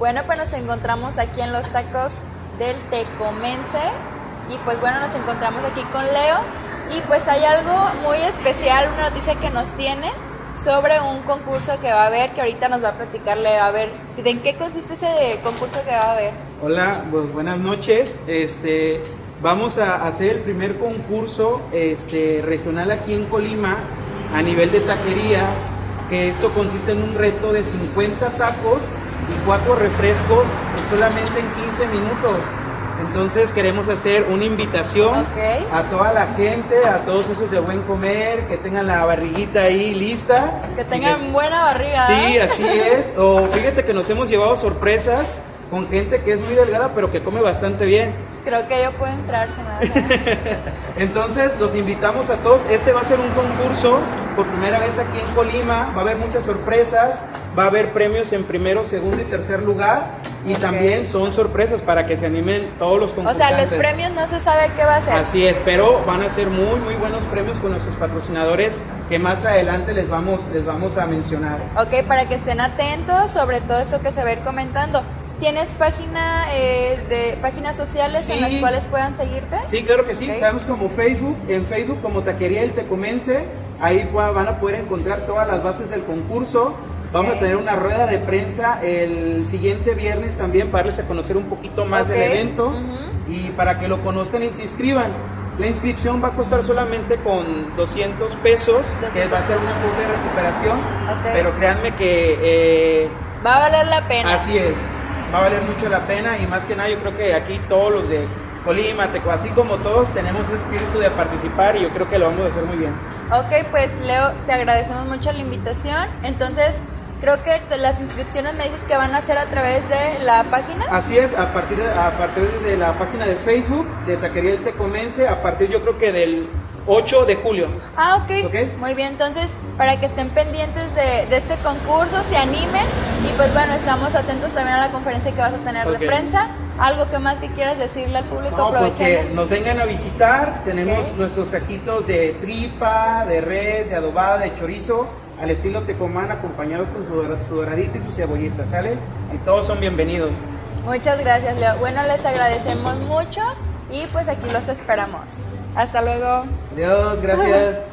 Bueno, pues nos encontramos aquí en los tacos del Tecomense y pues bueno, nos encontramos aquí con Leo y pues hay algo muy especial, una noticia que nos tiene sobre un concurso que va a haber, que ahorita nos va a platicar Leo. A ver, ¿de en qué consiste ese concurso que va a haber? Hola, pues buenas noches. Este, vamos a hacer el primer concurso este, regional aquí en Colima a nivel de taquerías, que esto consiste en un reto de 50 tacos y 4 refrescos solamente en 15 minutos. Entonces queremos hacer una invitación a toda la gente, a todos esos de buen comer, que tengan la barriguita ahí lista. Que tengan buena barriga. Sí, así es. O fíjate que nos hemos llevado sorpresas con gente que es muy delgada pero que come bastante bien. Creo que yo puedo entrar, Entonces los invitamos a todos. Este va a ser un concurso por primera vez aquí en Colima. Va a haber muchas sorpresas. Va a haber premios en primero, segundo y tercer lugar. Y también son sorpresas para que se animen todos los concursantes. O sea, los premios no se sabe qué va a ser. Así es, pero van a ser muy, muy buenos premios con nuestros patrocinadores que más adelante les vamos, les vamos a mencionar. Ok, para que estén atentos sobre todo esto que se va a ir comentando. ¿Tienes página eh, de páginas sociales en las cuales puedan seguirte? Sí, claro que sí. Estamos como Facebook, en Facebook como Taquería El Tecomense. Ahí van a poder encontrar todas las bases del concurso. Vamos a tener una rueda de prensa el siguiente viernes también para darles a conocer un poquito más del evento y para que lo conozcan y se inscriban. La inscripción va a costar solamente con 200 pesos, que va a ser una cuota de recuperación, pero créanme que... Eh, va a valer la pena. Así es va a valer mucho la pena y más que nada yo creo que aquí todos los de Colima, Teco, así como todos tenemos ese espíritu de participar y yo creo que lo vamos a hacer muy bien. Ok, pues Leo, te agradecemos mucho la invitación. Entonces, creo que las inscripciones me dices que van a ser a través de la página. Así es, a partir de, a partir de la página de Facebook de Taquería El Tecomense, a partir yo creo que del 8 de julio. Ah, ok. Muy bien, entonces para que estén pendientes de, este concurso, se animen y pues bueno, estamos atentos también a la conferencia que vas a tener de prensa. ¿Algo que más que quieras decirle al público? No, pues que nos vengan a visitar, tenemos nuestros taquitos de tripa, de res, de adobada, de chorizo, al estilo tecomán, acompañados con su, su doradito y su cebollita, ¿sale? Y todos son bienvenidos. Muchas gracias, Leo. Bueno, les agradecemos mucho y pues aquí los esperamos. Hasta luego. Adiós, gracias.